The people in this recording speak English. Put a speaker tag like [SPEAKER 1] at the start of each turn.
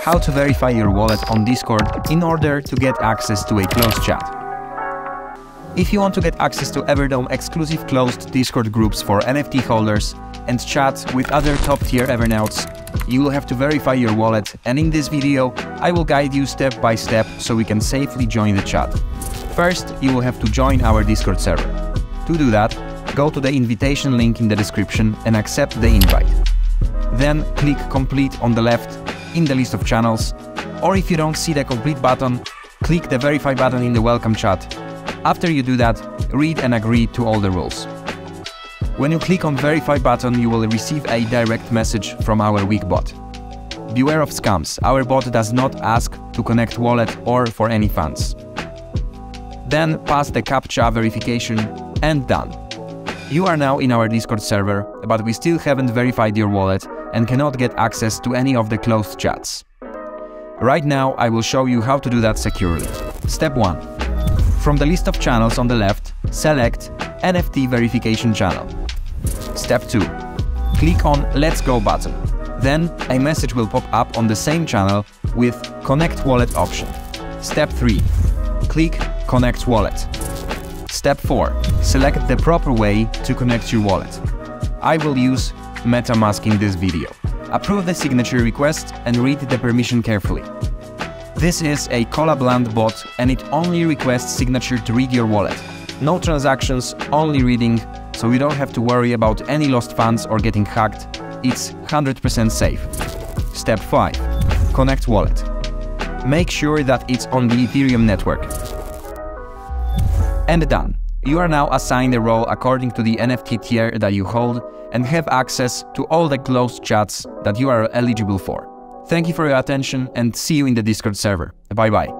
[SPEAKER 1] how to verify your wallet on Discord in order to get access to a closed chat. If you want to get access to Everdome exclusive closed Discord groups for NFT holders and chat with other top tier Evernauts, you will have to verify your wallet and in this video I will guide you step by step so we can safely join the chat. First, you will have to join our Discord server. To do that, go to the invitation link in the description and accept the invite. Then click complete on the left in the list of channels, or if you don't see the complete button, click the verify button in the welcome chat. After you do that, read and agree to all the rules. When you click on verify button, you will receive a direct message from our Wick bot. Beware of scams, our bot does not ask to connect wallet or for any funds. Then pass the CAPTCHA verification and done. You are now in our Discord server, but we still haven't verified your wallet and cannot get access to any of the closed chats. Right now I will show you how to do that securely. Step 1. From the list of channels on the left, select NFT verification channel. Step 2. Click on Let's Go button. Then a message will pop up on the same channel with Connect Wallet option. Step 3. Click Connect Wallet. Step 4. Select the proper way to connect your wallet. I will use MetaMask in this video. Approve the signature request and read the permission carefully. This is a Collabland bot and it only requests signature to read your wallet. No transactions, only reading, so you don't have to worry about any lost funds or getting hacked. It's 100% safe. Step 5. Connect wallet. Make sure that it's on the Ethereum network. And done. You are now assigned a role according to the NFT tier that you hold and have access to all the closed chats that you are eligible for. Thank you for your attention and see you in the Discord server. Bye bye.